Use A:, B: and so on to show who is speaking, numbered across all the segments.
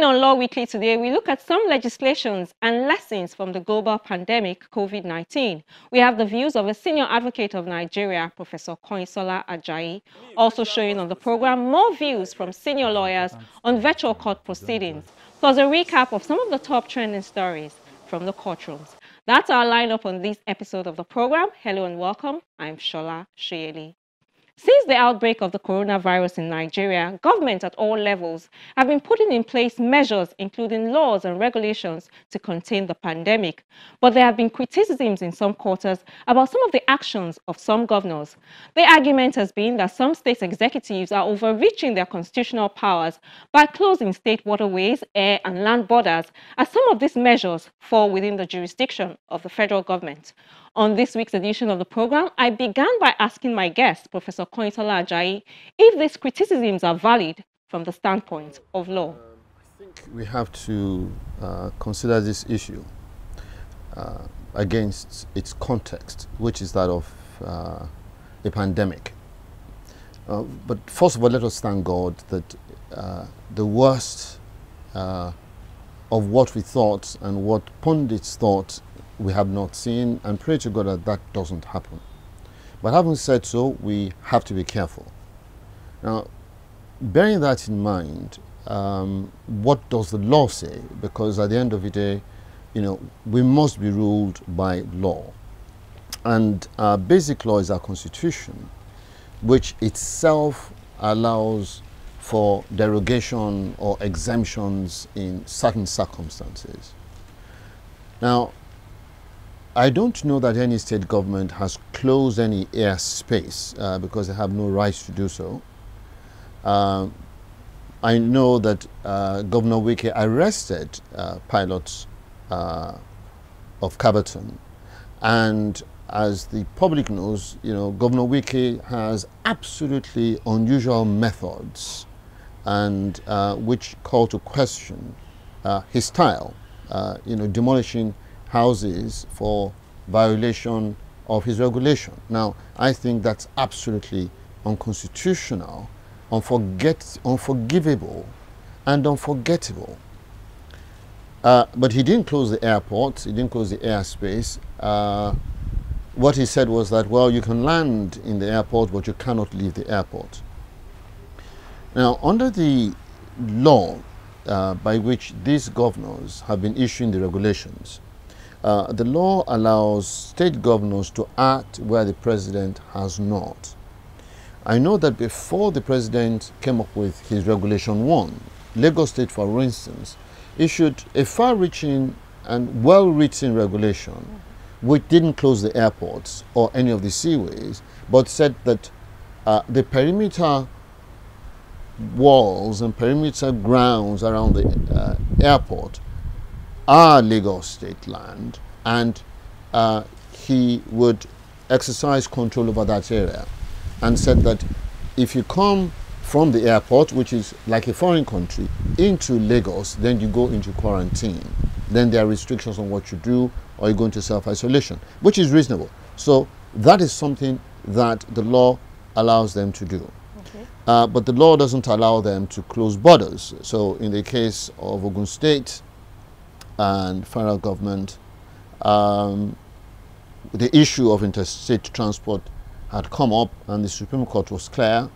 A: On Law Weekly today, we look at some legislations and lessons from the global pandemic, COVID-19. We have the views of a senior advocate of Nigeria, Professor Konyinsola Ajayi, also showing on the program more views from senior lawyers on virtual court proceedings, plus a recap of some of the top trending stories from the courtrooms. That's our lineup on this episode of the program. Hello and welcome. I'm Shola Shayeli. Since the outbreak of the coronavirus in Nigeria, governments at all levels have been putting in place measures including laws and regulations to contain the pandemic. But there have been criticisms in some quarters about some of the actions of some governors. The argument has been that some state executives are overreaching their constitutional powers by closing state waterways, air and land borders as some of these measures fall within the jurisdiction of the federal government. On this week's edition of the program, I began by asking my guest, Professor Konyinsola Ajayi, if these criticisms are valid from the standpoint of law.
B: I think we have to uh, consider this issue uh, against its context, which is that of uh, a pandemic. Uh, but first of all, let us thank God that uh, the worst uh, of what we thought and what pundits thought we have not seen and pray to God that that doesn't happen. But having said so, we have to be careful. Now, bearing that in mind, um, what does the law say? Because at the end of the day, you know, we must be ruled by law. And our basic law is our constitution, which itself allows for derogation or exemptions in certain circumstances. Now, I don't know that any state government has closed any airspace uh, because they have no right to do so. Uh, I know that uh, Governor Wike arrested uh, pilots uh, of Caverton, and as the public knows, you know, Governor Wike has absolutely unusual methods, and uh, which call to question his style. you know, demolishing houses for violation of his regulation. Now, I think that's absolutely unconstitutional, unforget, unforgivable, and unforgettable. Uh, but he didn't close the airport, he didn't close the airspace. Uh, what he said was that, well, you can land in the airport, but you cannot leave the airport. Now, under the law uh, by which these governors have been issuing the regulations, uh, the law allows state governors to act where the president has not. I know that before the president came up with his Regulation 1, Lagos State, for instance, issued a far-reaching and well-written regulation which didn't close the airports or any of the seaways, but said that uh, the perimeter walls and perimeter grounds around the uh, airport are Lagos state land and uh, he would exercise control over that area and said that if you come from the airport, which is like a foreign country, into Lagos, then you go into quarantine. Then there are restrictions on what you do or you go into self-isolation, which is reasonable. So that is something that the law allows them to do. Okay. Uh, but the law doesn't allow them to close borders. So in the case of Ogun State, and federal government, um, the issue of interstate transport had come up and the Supreme Court was clear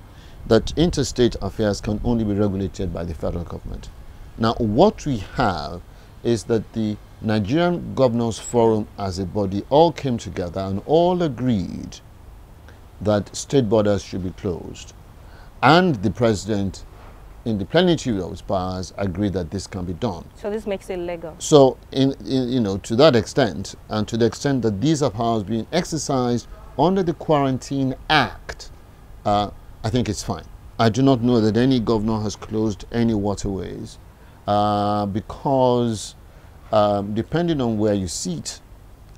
B: that interstate affairs can only be regulated by the federal government. Now what we have is that the Nigerian Governors Forum as a body all came together and all agreed that state borders should be closed. And the president in the plenitude of his powers, agree that this can be done.
A: So this makes it legal.
B: So, in, in, you know, to that extent, and to the extent that these are powers being exercised under the Quarantine Act, uh, I think it's fine. I do not know that any governor has closed any waterways uh, because, um, depending on where you sit,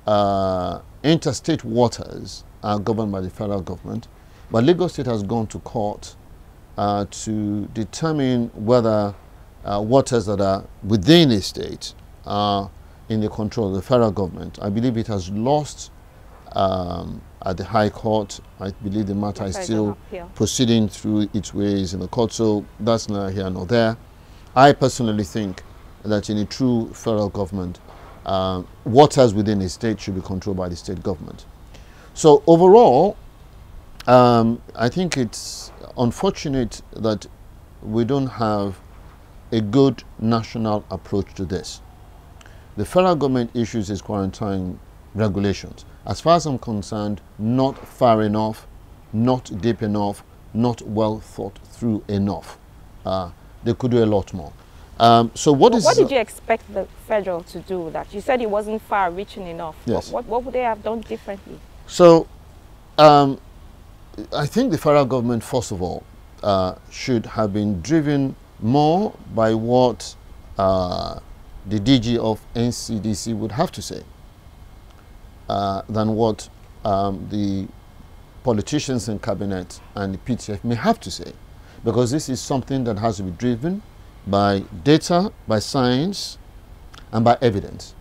B: uh, interstate waters are governed by the federal government. But Lagos State has gone to court uh, to determine whether uh, waters that are within a state are in the control of the federal government. I believe it has lost um, at the High Court. I believe the matter is still proceeding through its ways in the court, so that's neither here nor there. I personally think that in a true federal government, uh, waters within a state should be controlled by the state government. So overall, um, I think it's unfortunate that we don't have a good national approach to this. The federal government issues its quarantine regulations. As far as I'm concerned, not far enough, not deep enough, not well thought through enough. Uh, they could do a lot more. Um, so what
C: Well,
B: is
C: what did you expect the federal to do with that? You said it wasn't far reaching enough.
B: Yes.
C: What, what would they have done differently?
B: So, um, I think the federal government, first of all, uh, should have been driven more by what uh, the DG of NCDC would have to say uh, than what um, the politicians in cabinet and the PTF may have to say. Because this is something that has to be driven by data, by science, and by evidence.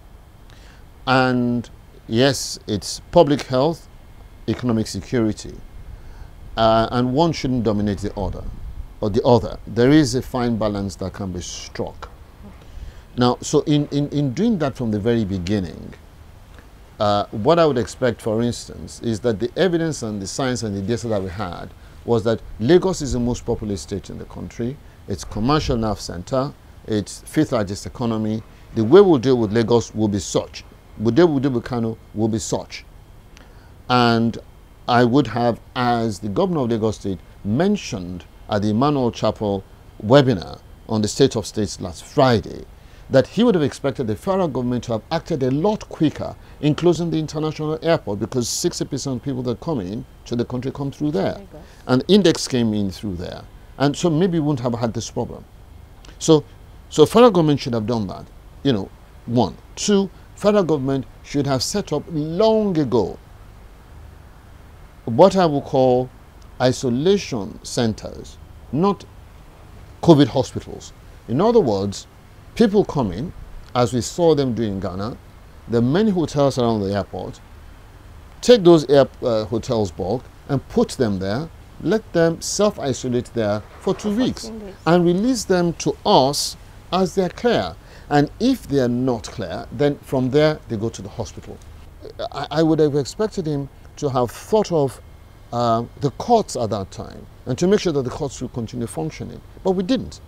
B: And yes, it's public health, economic security, uh, and one shouldn't dominate the other or the other. There is a fine balance that can be struck. Now, so in, in, in doing that from the very beginning, uh, what I would expect, for instance, is that the evidence and the science and the data that we had was that Lagos is the most populous state in the country. It's commercial nerve center. It's fifth largest economy. The way we'll deal with Lagos will be such. The way we'll deal with Kano will be such. And I would have, as the governor of Lagos State mentioned at the Emmanuel Chapel webinar on the state of states last Friday, that he would have expected the federal government to have acted a lot quicker in closing the international airport because 60% of people that come in to the country come through there. And index came in through there. And so maybe we wouldn't have had this problem. So, so federal government should have done that. You know, one. Two, federal government should have set up long ago what I will call isolation centers, not COVID hospitals. In other words, people come in, as we saw them do in Ghana, the many hotels around the airport. Take those air, uh, hotels bulk and put them there. Let them self isolate there for two weeks
C: 14 days.
B: and release them to us as they're clear. And if they are not clear, then from there they go to the hospital. I, I would have expected him to have thought of uh, the courts at that time and to make sure that the courts will continue functioning. But we didn't.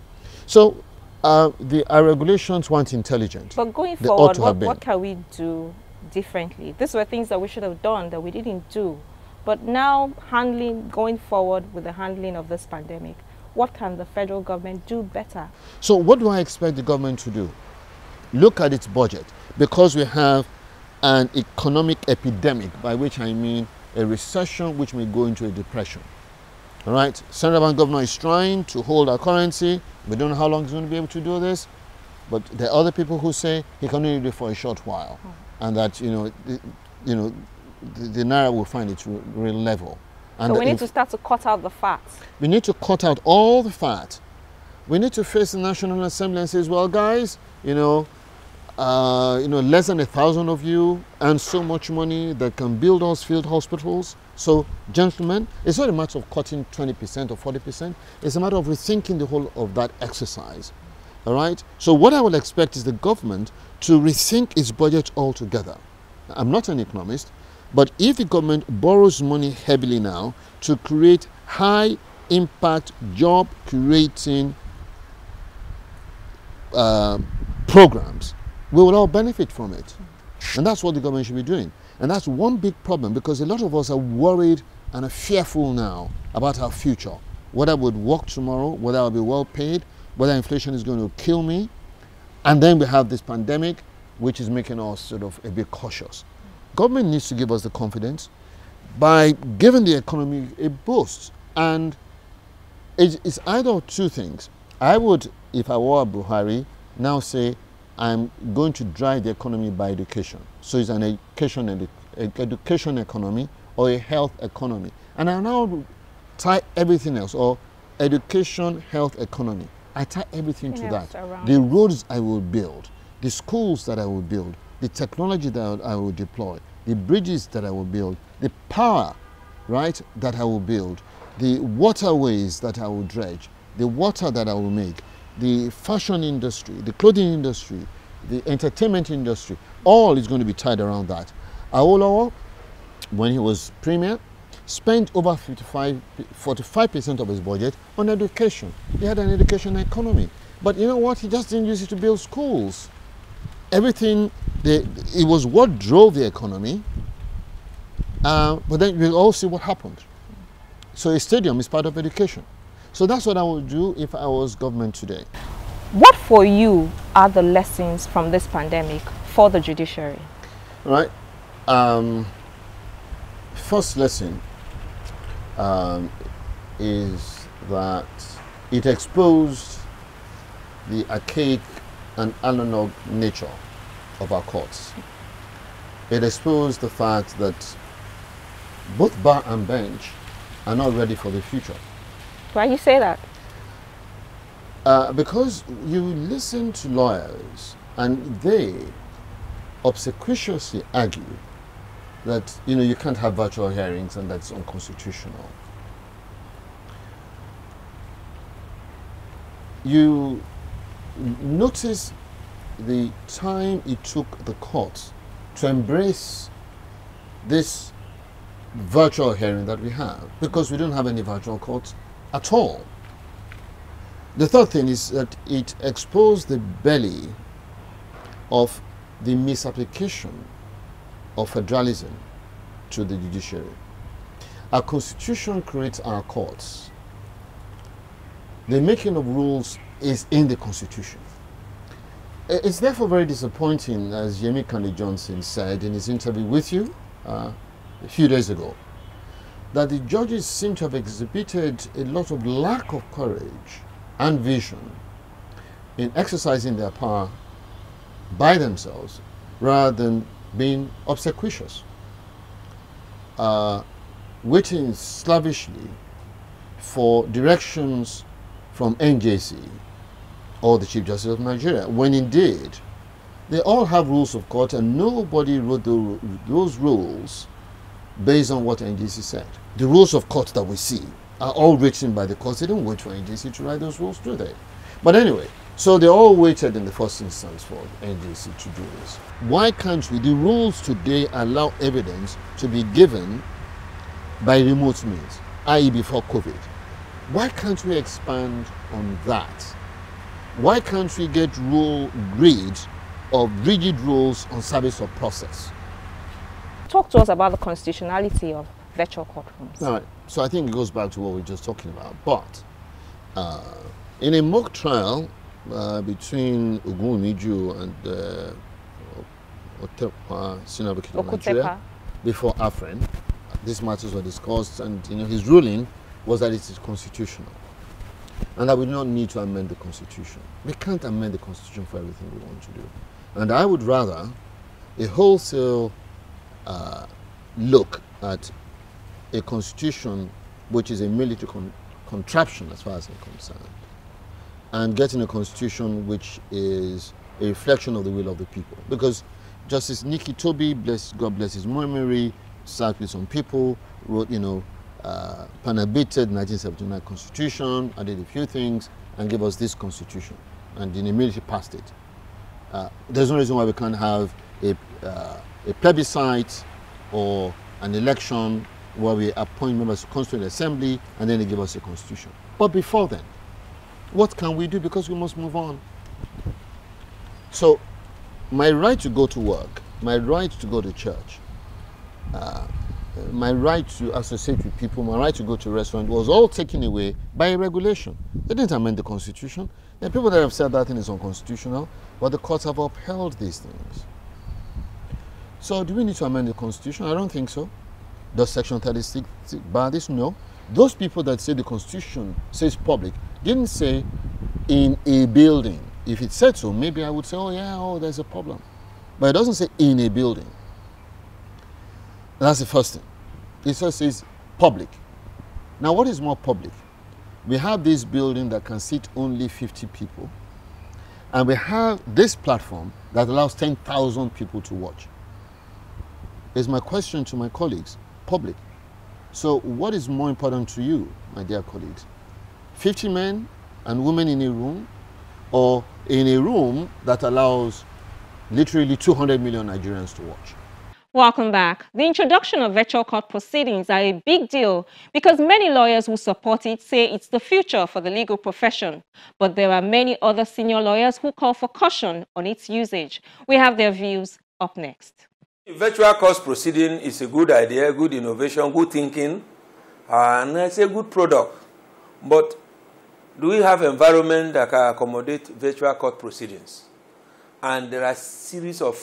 B: So uh, the our regulations weren't intelligent.
C: But going
B: They
C: forward, what, what can we do differently? These were things that we should have done that we didn't do. But now, handling, going forward with the handling of this pandemic, what can the federal government do better?
B: So what do I expect the government to do? Look at its budget because we have an economic epidemic, by which I mean a recession which may go into a depression. All right, central bank governor is trying to hold our currency. We don't know how long he's going to be able to do this, but there are other people who say he can only do it for a short while, hmm. and that you know, the, you know, the, the naira will find its real, real level. And
C: so we need to start to cut out the fat.
B: we need to cut out all the fat. We need to face the National Assembly and say, well, guys, you know, uh, you know, less than a thousand of you earn so much money that can build us field hospitals. So, gentlemen, it's not a matter of cutting 20% or 40%. It's a matter of rethinking the whole of that exercise. All right? So, what I will expect is the government to rethink its budget altogether. I'm not an economist, but if the government borrows money heavily now to create high impact job creating uh, programs, we will all benefit from it. And that's what the government should be doing. And that's one big problem because a lot of us are worried and are fearful now about our future. Whether I would work tomorrow, whether I'll be well paid, whether inflation is going to kill me. And then we have this pandemic, which is making us sort of a bit cautious. Government needs to give us the confidence by giving the economy a boost. And it's either two things. I would, if I were Buhari, now say I'm going to drive the economy by education. So it's an education, edu- education economy or a health economy. And I now tie everything else, or education, health economy. I tie everything to that.
C: around
B: The roads I will build, the schools that I will build, the technology that I will deploy, the bridges that I will build, the power, right, that I will build, the waterways that I will dredge, the water that I will make, the fashion industry, the clothing industry, the entertainment industry, all is going to be tied around that. Awolowo, when he was premier, spent over 55, 45% of his budget on education. He had an education economy. But you know what? He just didn't use it to build schools. Everything, the, it was what drove the economy. Uh, but then we'll all see what happened. So a stadium is part of education. So that's what I would do if I was government today.
C: What for you are the lessons from this pandemic for the judiciary?
B: Right. Um, first lesson um, is that it exposed the archaic and analog nature of our courts. It exposed the fact that both bar and bench are not ready for the future.
C: Why you say that?
B: Uh, because you listen to lawyers and they obsequiously argue that you know you can't have virtual hearings and that's unconstitutional. You notice the time it took the court to embrace this virtual hearing that we have because we don't have any virtual courts at all. The third thing is that it exposed the belly of the misapplication of federalism to the judiciary. Our constitution creates our courts. The making of rules is in the constitution. It's therefore very disappointing, as Yemi Candide-Johnson said in his interview with you uh, a few days ago, that the judges seem to have exhibited a lot of lack of courage and vision in exercising their power by themselves rather than being obsequious, uh, waiting slavishly for directions from NJC or the Chief Justice of Nigeria, when indeed they all have rules of court and nobody wrote the, those rules based on what NJC said. The rules of court that we see are all written by the courts. They don't wait for NJC to write those rules, do they? But anyway, so they all waited in the first instance for NJC to do this. Why can't we? The rules today allow evidence to be given by remote means, i.e. before COVID. Why can't we expand on that? Why can't we get rule grids of rigid rules on service of process?
C: Talk to us about the constitutionality of virtual courtrooms.
B: All right. So I think it goes back to what we are just talking about. But uh, in a mock trial uh, between Ogunwumiju and uh, Otepa, Senior Advocate of Nigeria, before Afren, these matters were discussed, and you know his ruling was that it is constitutional, and that we do not need to amend the constitution. We can't amend the constitution for everything we want to do, and I would rather a wholesale uh, look at a constitution which is a military con contraption as far as I'm concerned, and getting a constitution which is a reflection of the will of the people. Because Justice Niki Tobi, bless, God bless his memory, sat with some people, wrote, you know, uh, panabated 1979 constitution, added a few things, and gave us this constitution. And then immediately passed it. Uh, there's no reason why we can't have a, uh, a plebiscite or an election where we appoint members to constituent assembly and then they give us a constitution. But before then, what can we do? Because we must move on. So, my right to go to work, my right to go to church, uh, my right to associate with people, my right to go to a restaurant was all taken away by a regulation. They didn't amend the constitution. There are people that have said that thing is unconstitutional, but the courts have upheld these things. So do we need to amend the constitution? I don't think so. Does Section 36 bar this? No. Those people that say the Constitution says public didn't say in a building. If it said so, maybe I would say, oh yeah, oh, there's a problem. But it doesn't say in a building. That's the first thing. It just says public. Now, what is more public? We have this building that can seat only 50 people, and we have this platform that allows 10,000 people to watch. Is my question to my colleagues public. So what is more important to you, my dear colleagues? 50 men and women in a room or in a room that allows literally 200 million Nigerians to watch.
A: Welcome back. The introduction of virtual court proceedings are a big deal because many lawyers who support it say it's the future for the legal profession. But there are many other senior lawyers who call for caution on its usage. We have their views up next.
D: Virtual court proceeding is a good idea, good innovation, good thinking, and it's a good product. But do we have environment that can accommodate virtual court proceedings? And there are series of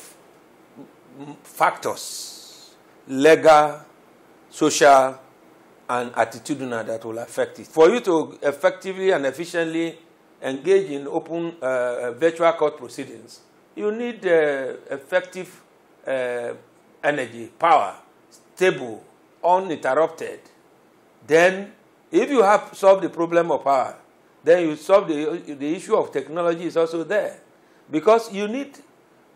D: factors, legal, social, and attitudinal that will affect it. For you to effectively and efficiently engage in open uh, virtual court proceedings, you need uh, effective uh, energy, power, stable, uninterrupted. Then, if you have solved the problem of power, then you solve the, the issue of technology is also there. Because you need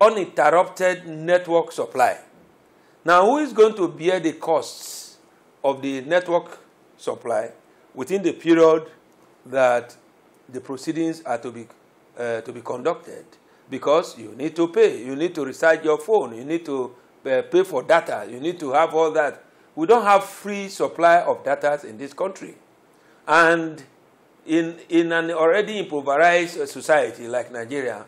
D: uninterrupted network supply. Now, who is going to bear the costs of the network supply within the period that the proceedings are to be, uh, to be conducted? Because you need to pay, you need to recharge your phone, you need to uh, pay for data, you need to have all that. We don't have free supply of data in this country. And in, in an already impoverished society like Nigeria,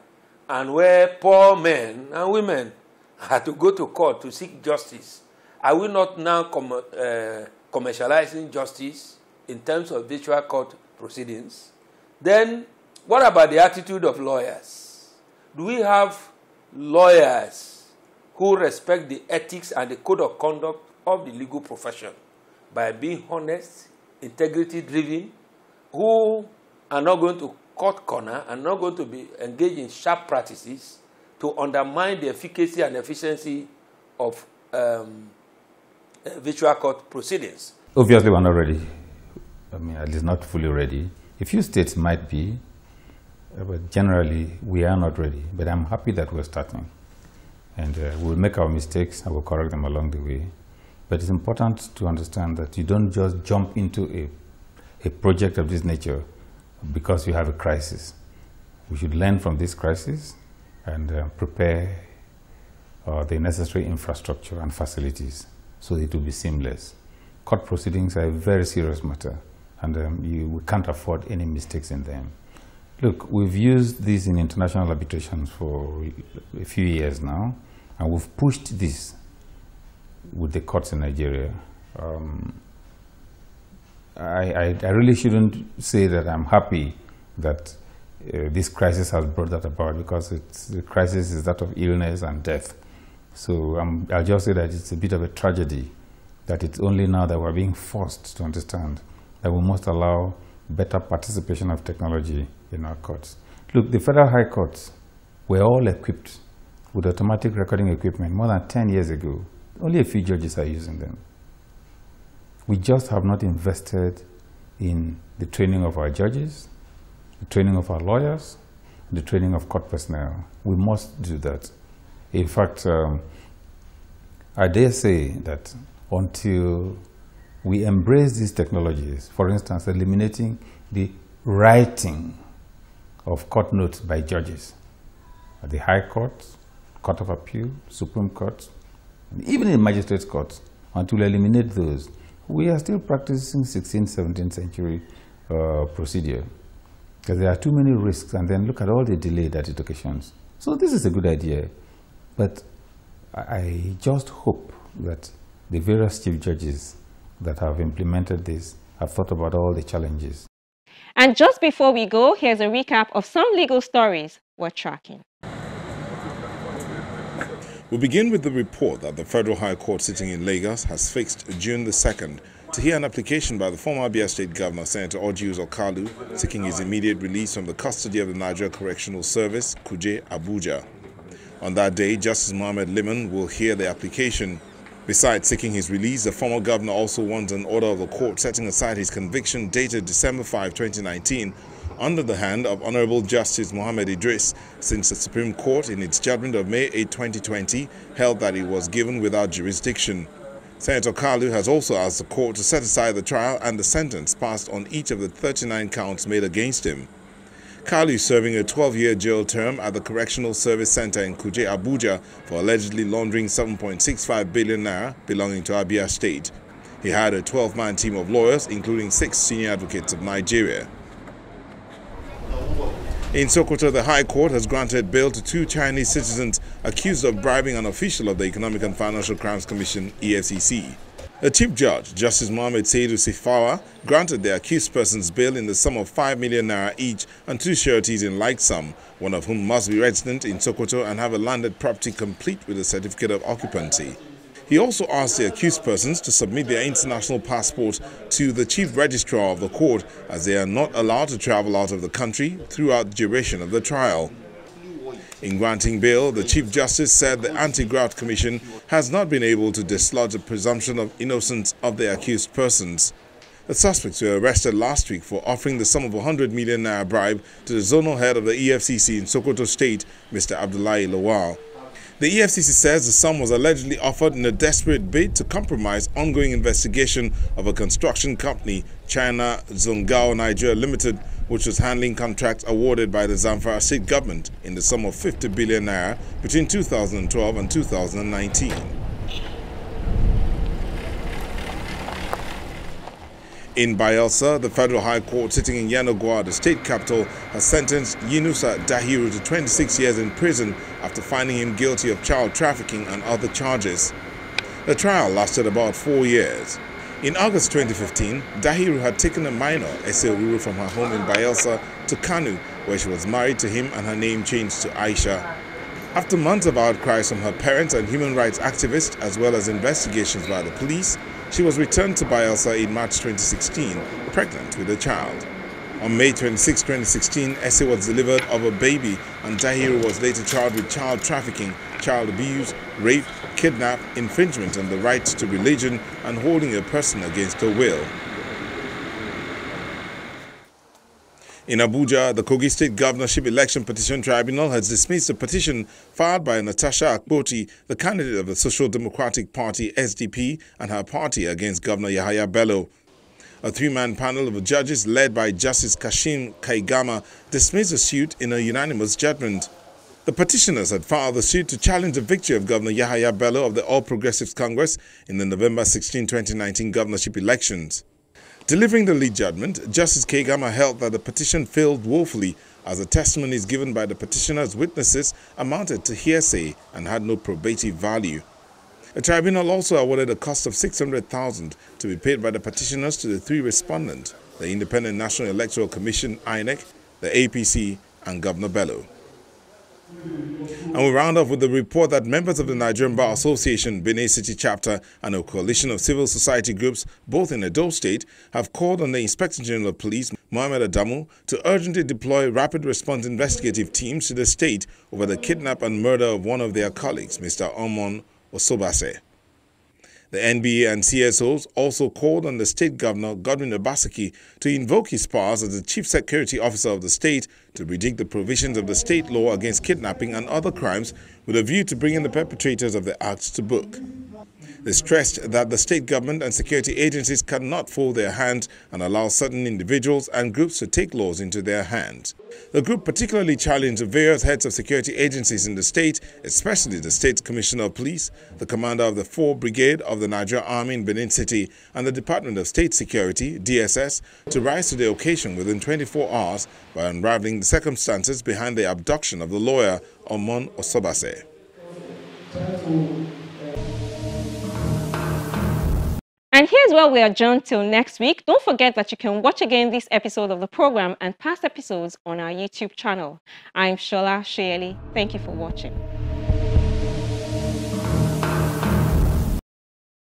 D: and where poor men and women had to go to court to seek justice, are we not now com uh, commercializing justice in terms of virtual court proceedings? Then, what about the attitude of lawyers? Do we have lawyers who respect the ethics and the code of conduct of the legal profession by being honest, integrity driven, who are not going to cut corner and not going to be engaged in sharp practices to undermine the efficacy and efficiency of um, virtual court proceedings.
E: Obviously, we're not ready. I mean, at least not fully ready. A few states might be, but generally, we are not ready. But I'm happy that we're starting. And uh, we'll make our mistakes and we'll correct them along the way. But it's important to understand that you don't just jump into a, a project of this nature because you have a crisis. We should learn from this crisis and uh, prepare uh, the necessary infrastructure and facilities so it will be seamless. Court proceedings are a very serious matter and um, you, we can't afford any mistakes in them. Look, we've used this in international arbitrations for a few years now and we've pushed this with the courts in Nigeria. Um, I, I, I, really shouldn't say that I'm happy that uh, this crisis has brought that about because the crisis is that of illness and death. So um, I'll just say that it's a bit of a tragedy that it's only now that we're being forced to understand that we must allow better participation of technology in our courts. Look, the federal high courts were all equipped with automatic recording equipment more than 10 years ago. Only a few judges are using them. We just have not invested in the training of our judges, the training of our lawyers, the training of court personnel. We must do that. In fact, um, I dare say that until we embrace these technologies, for instance, eliminating the writing of court notes by judges at the High Court, Court of Appeal, Supreme Court, even in magistrate courts, until we eliminate those, we are still practicing 16th, 17th century uh, procedure because there are too many risks and then look at all the delay that it occasions. So this is a good idea, but I just hope that the various chief judges that have implemented this have thought about all the challenges.
A: And just before we go, here's a recap of some legal stories we're tracking.
F: We begin with the report that the Federal High Court sitting in Lagos has fixed June the 2nd to hear an application by the former Abia State Governor, Senator Orji Uzor Kalu, seeking his immediate release from the custody of the Nigeria Correctional Service, Kuje, Abuja. On that day, Justice Mohammed Liman will hear the application. Besides seeking his release, the former governor also wants an order of the court setting aside his conviction dated December 5, 2019 under the hand of Honorable Justice Mohammed Idris since the Supreme Court in its judgment of May 8, 2020 held that it was given without jurisdiction. Senator Kalu has also asked the court to set aside the trial and the sentence passed on each of the 39 counts made against him. Kalu is serving a 12-year jail term at the Correctional Service Center in Kuje, Abuja for allegedly laundering 7.65 billion naira belonging to Abia State. He had a 12-man team of lawyers, including six senior advocates of Nigeria. In Sokoto, the High Court has granted bail to two Chinese citizens accused of bribing an official of the Economic and Financial Crimes Commission, EFCC. The Chief Judge, Justice Mohammed Seidu Sifawa, granted the accused persons bail in the sum of 5 million naira each and two sureties in like sum, one of whom must be resident in Sokoto and have a landed property complete with a certificate of occupancy. He also asked the accused persons to submit their international passport to the chief registrar of the court as they are not allowed to travel out of the country throughout the duration of the trial. In granting bail, the Chief Justice said the Anti-Graft Commission has not been able to dislodge the presumption of innocence of the accused persons. The suspects were arrested last week for offering the sum of 100 million naira bribe to the zonal head of the EFCC in Sokoto State, Mr. Abdullahi Lawal. The EFCC says the sum was allegedly offered in a desperate bid to compromise ongoing investigation of a construction company, China Zhongao Nigeria Limited, which was handling contracts awarded by the Zamfara state government in the sum of 50 billion naira between 2012 and 2019. In Bayelsa, the Federal High Court sitting in Yenagoa, the state capital, has sentenced Yunusa Dahiru to 26 years in prison after finding him guilty of child trafficking and other charges. The trial lasted about four years. In August 2015, Dahiru had taken a minor, Ese Oruru, from her home in Bayelsa to Kano, where she was married to him and her name changed to Aisha. After months of outcries from her parents and human rights activists, as well as investigations by the police, she was returned to Bayelsa in March 2016, pregnant with a child. On May 26, 2016, Ese was delivered of a baby and Dahiru was later charged with child trafficking, child abuse, rape, kidnap, infringement on the rights to religion and holding a person against her will. In Abuja, the Kogi State Governorship Election Petition Tribunal has dismissed a petition filed by Natasha Akpoti, the candidate of the Social Democratic Party SDP and her party against Governor Yahaya Bello. A three-man panel of judges led by Justice Kashim Kaigama dismissed the suit in a unanimous judgment. The petitioners had filed the suit to challenge the victory of Governor Yahaya Bello of the All Progressives Congress in the November 16, 2019 governorship elections. Delivering the lead judgment, Justice Kaigama held that the petition failed woefully as the testimonies given by the petitioner's witnesses amounted to hearsay and had no probative value. The tribunal also awarded a cost of 600,000 to be paid by the petitioners to the three respondents, the Independent National Electoral Commission INEC, the APC, and Governor Bello. And we round off with the report that members of the Nigerian Bar Association, Benin City chapter, and a coalition of civil society groups, both in Edo State, have called on the Inspector General of Police, Mohamed Adamu, to urgently deploy rapid response investigative teams to the state over the kidnap and murder of one of their colleagues, Mr. Omon Osobase. The NBA and CSOs also called on the state governor, Godwin Obaseki, to invoke his powers as the chief security officer of the state to reject the provisions of the state law against kidnapping and other crimes with a view to bringing the perpetrators of the acts to book. They stressed that the state government and security agencies cannot fold their hands and allow certain individuals and groups to take laws into their hands. The group particularly challenged various heads of security agencies in the state, especially the State Commissioner of Police, the commander of the 4th Brigade of the Nigerian Army in Benin City, and the Department of State Security, DSS, to rise to the occasion within 24 hours by unraveling the circumstances behind the abduction of the lawyer Omon Osobase.
A: And here's where we adjourn till next week. Don't forget that you can watch again this episode of the program and past episodes on our YouTube channel. I'm Shola Shayeli. Thank you for watching.